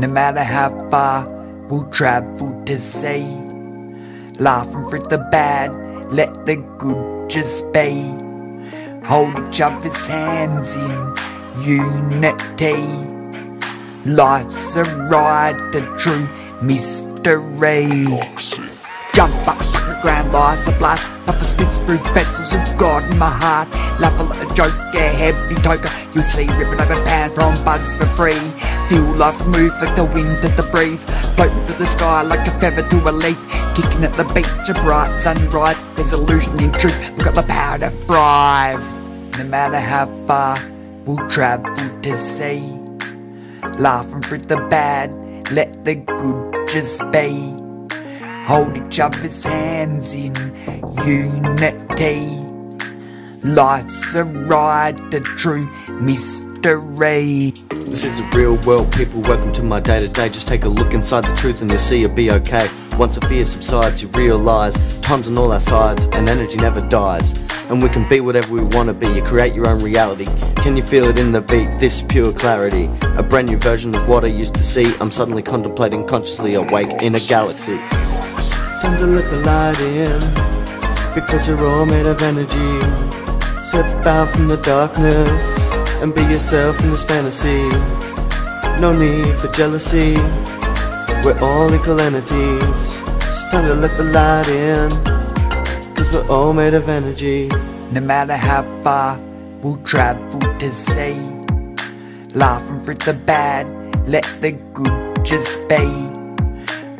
No matter how far we'll travel to see. Laughing through the bad, let the good just be. Hold each other's hands in unity. Life's a ride, the true mystery. Jump up from the ground, life's a blast. Puff a spits through vessels of God in my heart. Laugh a little joke, a heavy toker. You'll see ripping over from for free. Feel life move like the wind to the breeze. Floating through the sky like a feather to a leaf. Kicking at the beach, a bright sunrise. There's illusion in truth, we've got the power to thrive. No matter how far we'll travel to see. Laughing through the bad, let the good just be. Hold each other's hands in unity. Life's a ride, the true mystery. This is a real world, people. Welcome to my day to day. Just take a look inside the truth and you'll see you'll be okay. Once the fear subsides, you realize time's on all our sides and energy never dies. And we can be whatever we want to be. You create your own reality. Can you feel it in the beat? This pure clarity. A brand new version of what I used to see. I'm suddenly contemplating, consciously awake in a galaxy. It's time to let the light in because you're all made of energy. Step out from the darkness and be yourself in this fantasy. No need for jealousy, we're all equal entities. It's time to let the light in, cause we're all made of energy. No matter how far we'll travel to see. Laughing through the bad, let the good just be.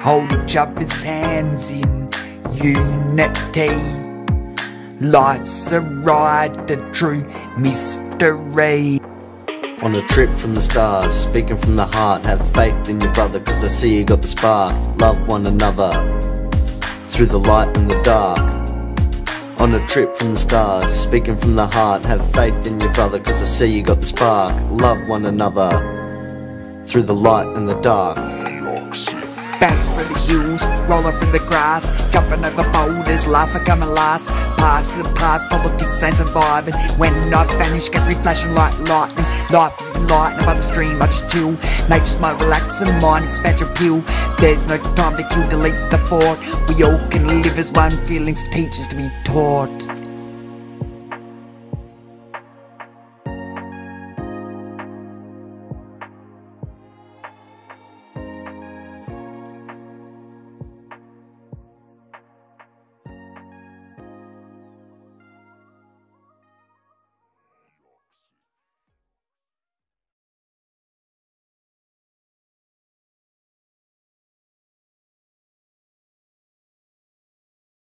Hold each other's hands in unity. Life's a ride, the true mystery. On a trip from the stars, speaking from the heart, have faith in your brother, cause I see you got the spark. Love one another through the light and the dark. On a trip from the stars, speaking from the heart, have faith in your brother, cause I see you got the spark. Love one another through the light and the dark. Bounce through the hills, rolling through the grass, jumping over boulders, life becoming last. Past the past, politics ain't surviving. When I vanish, get me flashing like lightning. Life is enlightened by the stream, I just chill. Nature's my relaxing mind, expansion pill. There's no time to kill, delete the thought. We all can live as one, feelings teachers to be taught.